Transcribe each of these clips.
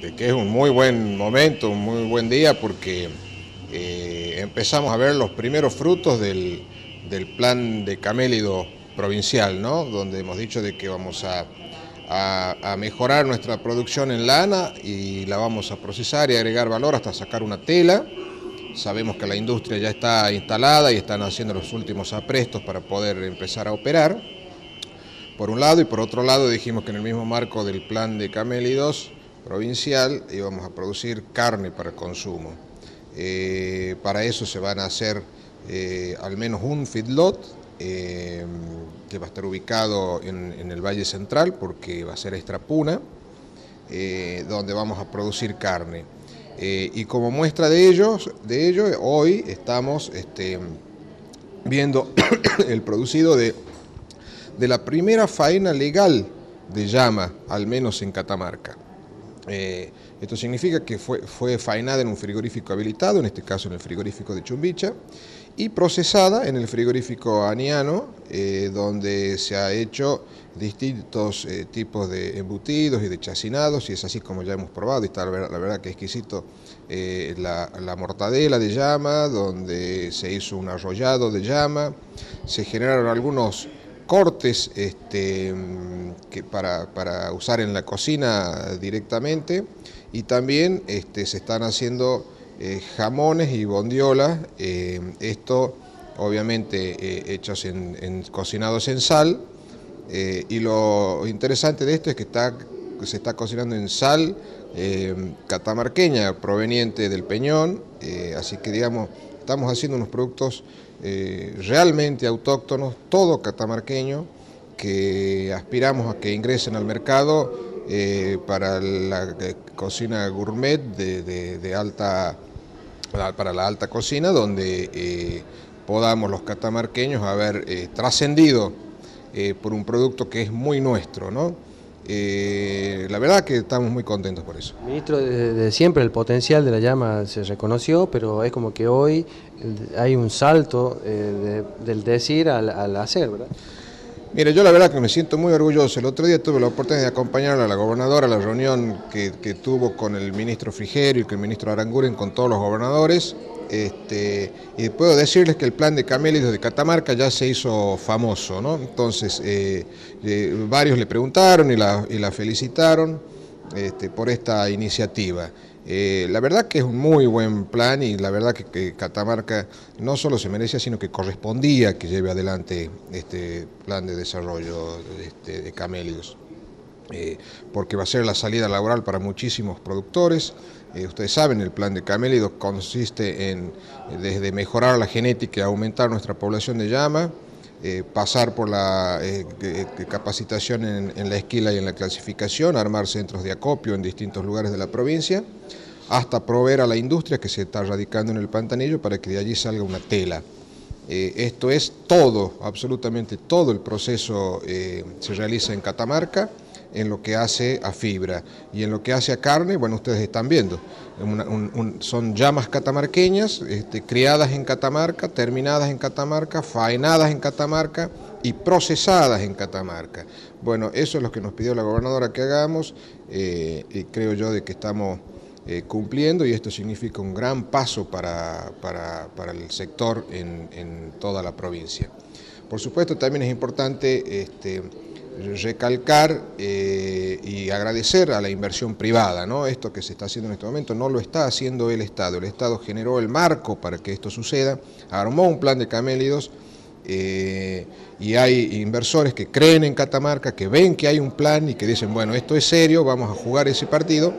de que es un muy buen momento, un muy buen día porque eh, empezamos a ver los primeros frutos del, plan de camélido provincial, ¿no? donde hemos dicho de que vamos a, mejorar nuestra producción en lana y la vamos a procesar y agregar valor hasta sacar una tela. Sabemos que la industria ya está instalada y están haciendo los últimos aprestos para poder empezar a operar. Por un lado y por otro lado dijimos que en el mismo marco del plan de camélidos provincial íbamos a producir carne para consumo. Eh, para eso se van a hacer eh, al menos un feedlot eh, que va a estar ubicado en, el Valle Central porque va a ser Estrapuna, donde vamos a producir carne. y como muestra de, ellos, de ello, hoy estamos este, viendo el producido de, de la primera faena legal de llama, al menos en Catamarca. Eh, esto significa que fue, fue faenada en un frigorífico habilitado, en este caso en el frigorífico de Chumbicha, y procesada en el frigorífico aniano, eh, donde se ha hecho distintos eh, tipos de embutidos y de chacinados, y es así como ya hemos probado, y está la verdad, que exquisito la, la, mortadela de llama, donde se hizo un arrollado de llama, se generaron algunos cortes este, que para, usar en la cocina directamente. Y también este, se están haciendo eh, jamones y bondiolas, eh, esto obviamente eh, hechos en, cocinados en sal. Y lo interesante de esto es que está, se está cocinando en sal catamarqueña proveniente del Peñón, así que digamos estamos haciendo unos productos eh, realmente autóctonos, todo catamarqueño, que aspiramos a que ingresen al mercado eh, para la eh, cocina gourmet de, alta, para la alta cocina, donde podamos los catamarqueños haber trascendido por un producto que es muy nuestro, ¿no? Eh, la verdad que estamos muy contentos por eso. Ministro, desde siempre el potencial de la llama se reconoció, pero es como que hoy hay un salto eh, del decir al, hacer, ¿verdad? Mire, yo la verdad que me siento muy orgulloso. El otro día tuve la oportunidad de acompañar a la gobernadora a la reunión que, que tuvo con el ministro Frigerio y con el ministro Aranguren, con todos los gobernadores. Este, y puedo decirles que el plan de camélidos de Catamarca ya se hizo famoso, ¿no? Entonces, eh, eh, varios le preguntaron y la, felicitaron este, por esta iniciativa. Eh, la verdad que es un muy buen plan y la verdad que, Catamarca no solo se merecía, sino que correspondía que lleve adelante este plan de desarrollo este, de camélidos. Porque va a ser la salida laboral para muchísimos productores, eh, ustedes saben, el plan de camélidos consiste en desde mejorar la genética aumentar nuestra población de llama, eh, pasar por la eh, capacitación en, la esquila y en la clasificación, armar centros de acopio en distintos lugares de la provincia, hasta proveer a la industria que se está radicando en el pantanillo para que de allí salga una tela. Esto es todo, absolutamente todo el proceso se realiza en Catamarca en lo que hace a fibra. Y en lo que hace a carne, bueno, ustedes están viendo, son llamas catamarqueñas, este, criadas en Catamarca, terminadas en Catamarca, faenadas en Catamarca y procesadas en Catamarca. Bueno, eso es lo que nos pidió la gobernadora que hagamos. Eh, y creo yo de que estamos eh, cumpliendo y esto significa un gran paso para, el sector en, en, toda la provincia. Por supuesto, también es importante este, recalcar eh, y agradecer a la inversión privada, ¿no? Esto que se está haciendo en este momento no lo está haciendo el Estado, el Estado generó el marco para que esto suceda, armó un plan de camélidos eh, y hay inversores que creen en Catamarca, que ven que hay un plan y que dicen, bueno, esto es serio, vamos a jugar ese partido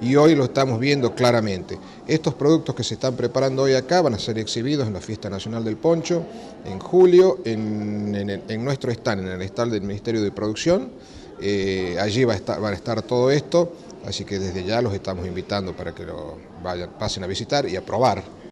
y hoy lo estamos viendo claramente. Estos productos que se están preparando hoy acá van a ser exhibidos en la Fiesta Nacional del Poncho en julio en, nuestro stand, en el stand del Ministerio de Producción. Eh, allí va a, estar, va a estar todo esto, así que desde ya los estamos invitando para que lo vayan, pasen a visitar y a probar